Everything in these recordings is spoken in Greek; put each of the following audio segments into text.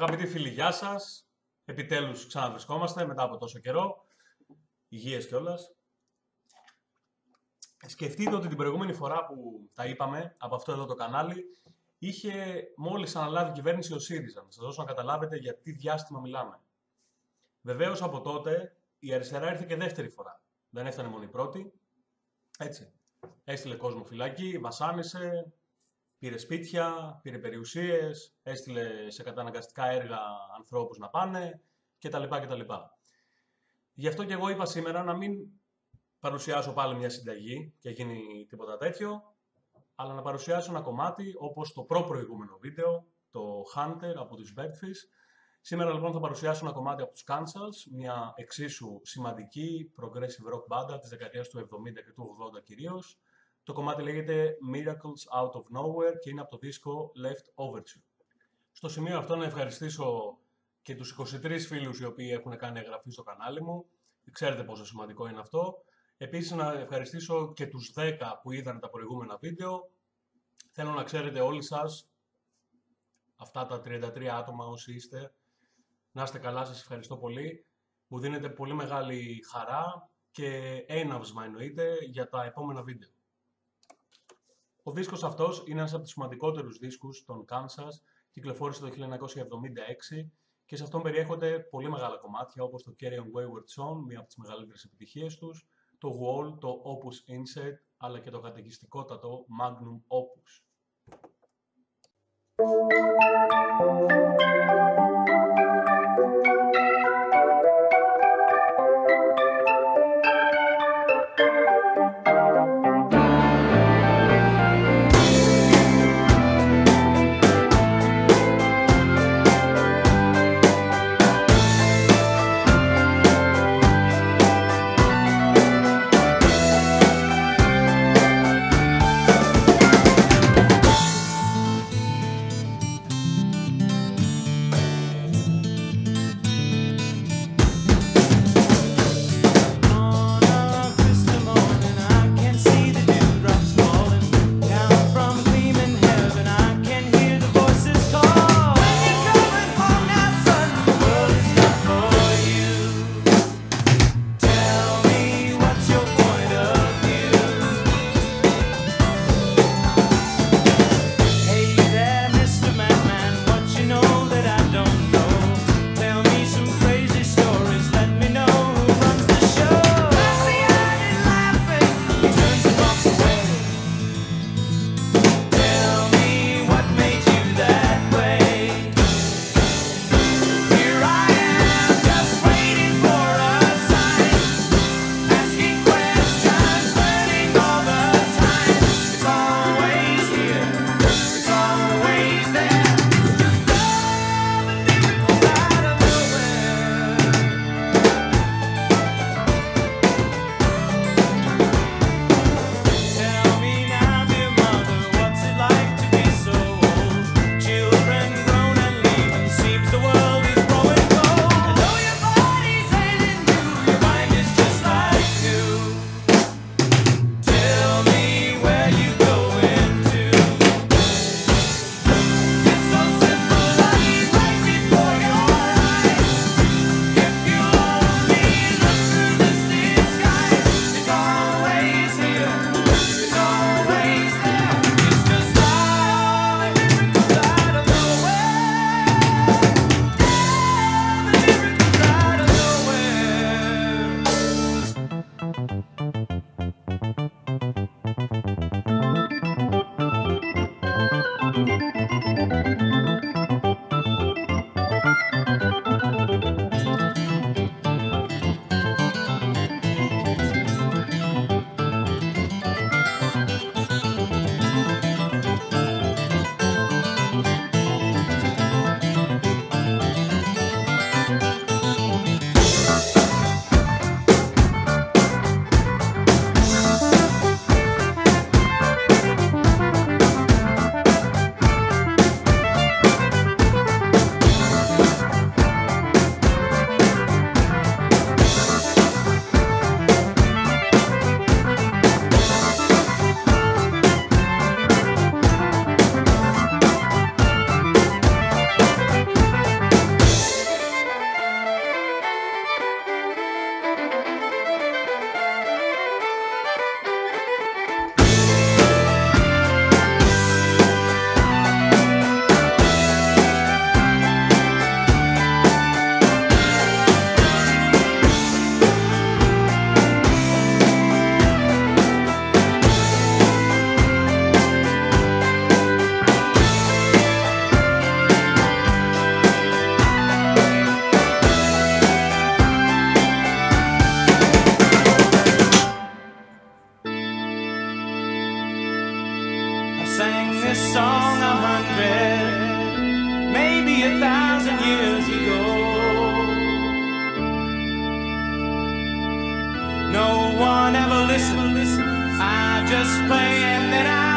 Αγαπητοί φίλοι, γεια σας. Επιτέλους ξαναβρισκόμαστε μετά από τόσο καιρό. Υγείες κιόλας. Σκεφτείτε ότι την προηγούμενη φορά που τα είπαμε από αυτό εδώ το κανάλι είχε μόλις αναλάβει κυβέρνηση ο ΣΥΡΙΖΑ. Να σας δώσω να καταλάβετε για τι διάστημα μιλάμε. Βεβαίως από τότε η αριστερά ήρθε και δεύτερη φορά. Δεν έφτανε μόνο η πρώτη. Έτσι. Έστειλε κόσμο φυλάκι, βασάνισε, πήρε σπίτια, πήρε περιουσίες, έστειλε σε καταναγκαστικά έργα ανθρώπους να πάνε κτλ. κτλ. Γι' αυτό και εγώ είπα σήμερα να μην παρουσιάσω πάλι μια συνταγή και γίνει τίποτα τέτοιο, αλλά να παρουσιάσω ένα κομμάτι όπως το προ-προηγούμενο βίντεο, το Hunter από τους Birdfish. Σήμερα λοιπόν θα παρουσιάσω ένα κομμάτι από τους Kansas, μια εξίσου σημαντική progressive rock banda της δεκαετίας του 70 και του 80 κυρίως, το κομμάτι λέγεται Miracles Out of Nowhere και είναι από το δίσκο Left Overture. Στο σημείο αυτό να ευχαριστήσω και τους 23 φίλους οι οποίοι έχουν κάνει εγγραφή στο κανάλι μου. Ξέρετε πόσο σημαντικό είναι αυτό. Επίσης να ευχαριστήσω και τους 10 που είδαν τα προηγούμενα βίντεο. Θέλω να ξέρετε όλοι σας, αυτά τα 33 άτομα όσοι είστε, να είστε καλά, σας ευχαριστώ πολύ. Μου δίνετε πολύ μεγάλη χαρά και έναυσμα εννοείται για τα επόμενα βίντεο. Ο δίσκος αυτός είναι ένας από τους σημαντικότερους δίσκους των Kansas, κυκλοφόρησε το 1976 και σε αυτόν περιέχονται πολύ μεγάλα κομμάτια όπως το Carry On Wayward Song, μία από τις μεγαλύτερες επιτυχίες τους, το Wall, το Opus Insert, αλλά και το καταιγιστικότατο Magnum Opus. Listens. I just play and then I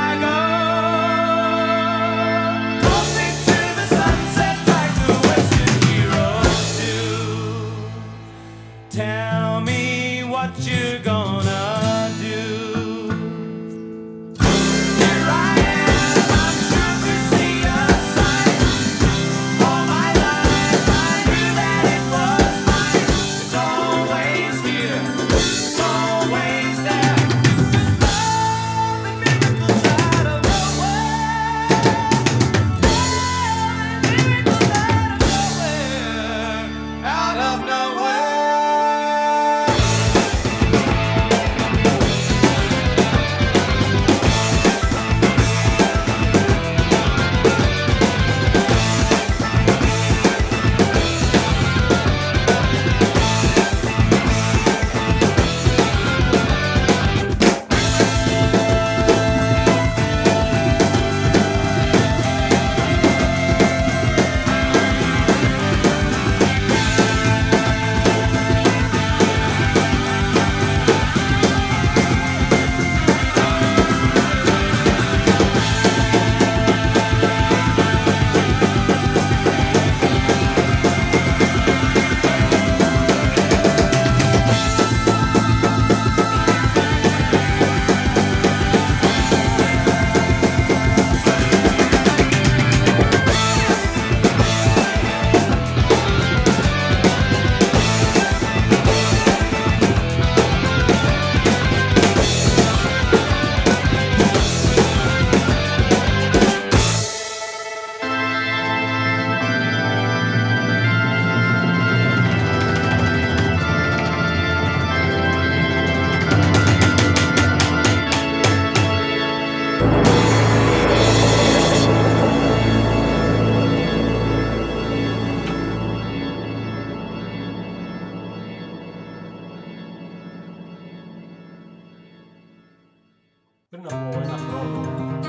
Πριν από ένα χρόνο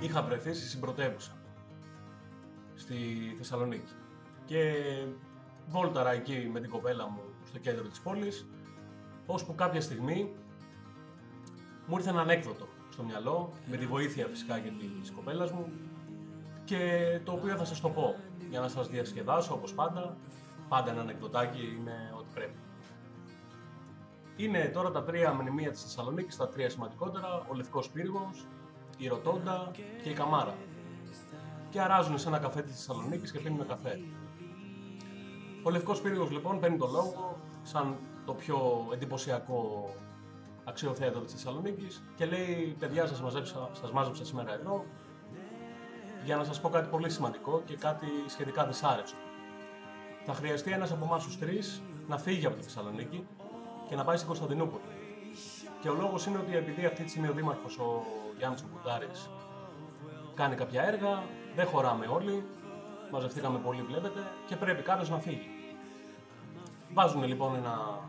είχα βρεθεί στη συμπρωτεύουσα στη Θεσσαλονίκη. Και βόλταρα εκεί με την κοπέλα μου στο κέντρο της πόλης ώσπου κάποια στιγμή μου ήρθε ένα ανέκδοτο στο μυαλό με τη βοήθεια φυσικά και της κοπέλας μου και το οποίο θα σας το πω για να σας διασκεδάσω όπως πάντα. Πάντα ένα ανεκδοτάκι είναι ό,τι πρέπει είναι τώρα τα τρία μνημεία της Θεσσαλονίκης, τα τρία σημαντικότερα, ο Λευκός Πύργος, η Ρωτόντα και η Καμάρα. Και αράζουν σε ένα καφέ της Θεσσαλονίκης και πίνουν καφέ. Ο Λευκός Πύργος λοιπόν παίρνει το λόγο σαν το πιο εντυπωσιακό αξιοθέατο της Θεσσαλονίκης και λέει παιδιά σας, μαζέψα, σας μάζεψα σήμερα εδώ για να σας πω κάτι πολύ σημαντικό και κάτι σχετικά δυσάρεστο. Θα χρειαστεί ένας από εμάς τους τρεις να φύγει από τη Θεσσαλονίκη και να πάει στην Κωνσταντινούπολη. Και ο λόγος είναι ότι επειδή αυτή τη στιγμή ο Δήμαρχος, ο Γιάννης Κουτάρης, κάνει κάποια έργα, δεν χωράμε όλοι, μαζευτήκαμε πολύ βλέπετε και πρέπει κάποιος να φύγει. Βάζουν λοιπόν ένα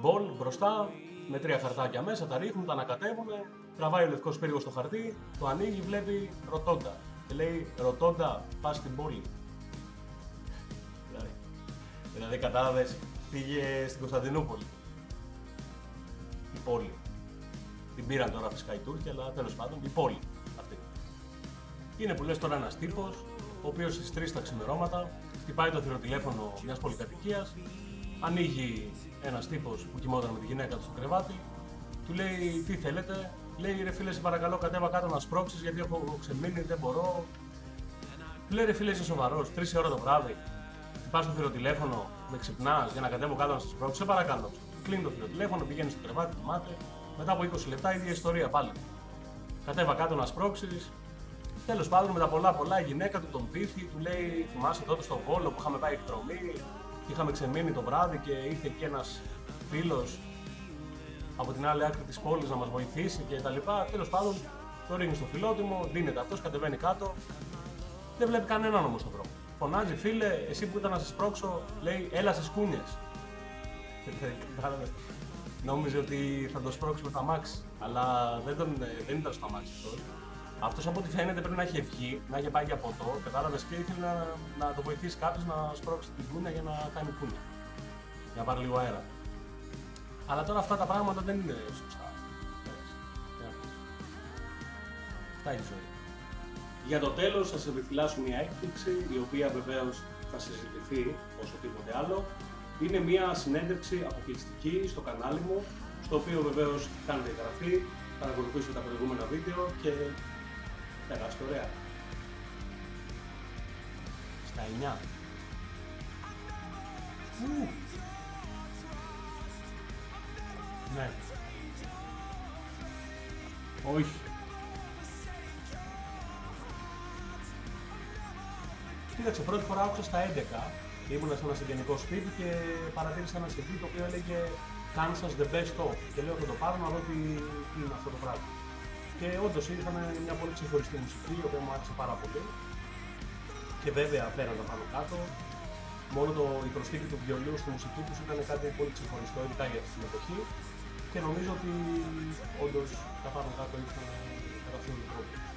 μπολ μπροστά με τρία χαρτάκια μέσα, τα ρίχνουν, τα ανακατεύουν, τραβάει ο λευκός πύργος στο χαρτί, το ανοίγει, βλέπει ρωτώντα. Και λέει, ρωτώντα, πας στην πόλη. Δηλαδή, δηλαδή κατάλαβες, πήγε στην Κωνσταντινούπολη. Η πόλη. Την πήραν τώρα φυσικά οι Τούρκοι, αλλά τέλος πάντων η πόλη αυτή. Είναι που λες τώρα ένας τύπος, ο οποίος στις 3 τα ξημερώματα χτυπάει το θηροτηλέφωνο μιας πολυκατοικίας, ανοίγει ένας τύπος που κοιμόταν με τη γυναίκα του στο κρεβάτι, του λέει τι θέλετε, λέει ρε φίλε, σε παρακαλώ κατέβα κάτω να σπρώξεις γιατί έχω ξεμείνει, δεν μπορώ. Του λέει ρε φίλε, είσαι σοβαρός, 3 ώρα το βράδυ, πα στο θηροτηλέφωνο, με ξυπνάς για να κατέβω κάτω να σας πρόξω, σε παρακαλώ. Κλείνει το θηροτηλέφωνο, πηγαίνεις στο κρεβάτι, κοιμάται. Μετά από 20 λεπτά, ίδια ιστορία πάλι. Κατέβα κάτω να σπρώξεις. Τέλος πάντων, με τα πολλά πολλά, η γυναίκα του τον πείθει, του λέει: Θυμάσαι τότε στο Βόλο που είχαμε πάει εκδρομή, είχαμε ξεμείνει το βράδυ και ήρθε εκεί ένας φίλος από την άλλη άκρη της πόλης να μας βοηθήσει και τα λοιπά. Τέλος πάντων, το ρίχνει στο φιλότιμο, δίνεται αυτός, κατεβαίνει κάτω. Δεν βλέπει κανέναν όμως στον δρόμο. Φωνάζει, φίλε, εσύ που ήταν να σε σπρώξω, λέει, έλα σε σκούνιες. Νόμιζε ότι θα το σπρώξει με τα μάξι, αλλά δεν, τον, δεν ήταν στο αμάξι αυτός. Αυτός από ό,τι φαίνεται πρέπει να είχε βγει, να είχε πάει για ποτό, κατάλαβες και ήθελε να, να το βοηθήσει κάποιος να σπρώξει την κούνια για να κάνει κούνια. Για να πάρει λίγο αέρα. Αλλά τώρα αυτά τα πράγματα δεν είναι σωστά. Εντάξει. Τι να πεις. Αυτά είναι η ζωή. Για το τέλος θα σας επιφυλάσσω μια έκπληξη, η οποία βεβαίως θα συζητηθεί όσο τίποτε άλλο. Είναι μια συνέντευξη αποκλειστική στο κανάλι μου, στο οποίο βεβαίως κάνετε εγγραφή, παρακολουθήσετε τα προηγούμενα βίντεο και περάστε ωραία. Στα 9. Ου. Ναι. Όχι. Κοίταξε, πρώτη φορά άκουσα στα 11 και ήμουν σε ένα συγγενικό σπίτι και παρατήρησα ένα CD το οποίο έλεγε Kansas the best of. Και λέω θα το πάρω να δω τι, τι είναι αυτό το πράγμα. Και όντως είχαν μια πολύ ξεχωριστή μουσική, η οποία μου άρεσε πάρα πολύ. Και βέβαια πέραν τα πάνω κάτω, μόνο το, η προσθήκη του βιολίου στη μουσική τους ήταν κάτι πολύ ξεχωριστό, ειδικά για αυτή την εποχή. Και νομίζω ότι όντως τα πάνω κάτω ήρθαν κατά αυτόν τον τρόπο.